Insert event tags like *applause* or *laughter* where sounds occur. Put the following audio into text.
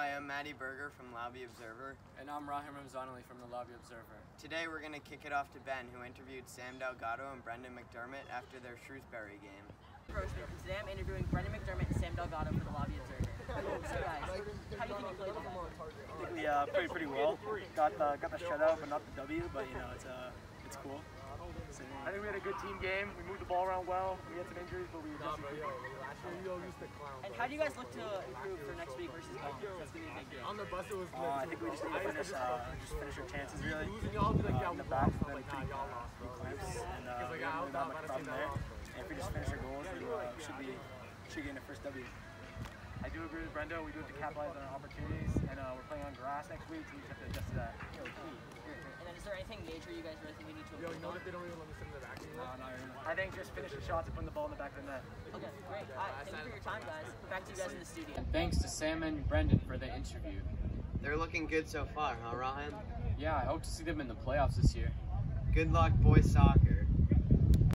Hi, I'm Maddie Berger from Lobby Observer. And I'm Rahim Ramzanali from the Lobby Observer. Today we're going to kick it off to Ben, who interviewed Sam Delgado and Brendan McDermott after their Shrewsbury game. Today I'm interviewing Brendan McDermott and Sam Delgado for the Lobby Observer. *laughs* So guys, how do you think you played today? I think we uh, played pretty well. Got the got the shutout, but not the W. But you know, it's uh, it's cool. So, I think we had a good team game. We moved the ball around well. We had some injuries, but we adjusted. And how do you guys look to improve for next week versus Bond? That's gonna be a big game. On the bus it was Uh, I think we just need to finish, uh, just finish our chances really. Uh, in the back, then pretty, pretty clamps, and uh, we don't really have much problem there. And if we just finish our goals, we uh, should be should get the first W. I do agree with Brendan. We do have to capitalize on our opportunities, and uh, we're playing on grass next week, so we just have to adjust to that. And then is there anything major you guys really think we need to Yo, improve you know on? that they don't even let me sit in the back anymore? I think just finish the shots and putting the ball in the back of the net. Okay, great. All right, thank you for your time, guys. Back to you guys in the studio. And thanks to Sam and Brendan for the interview. They're looking good so far, huh, Ryan? Yeah, I hope to see them in the playoffs this year. Good luck, boys soccer.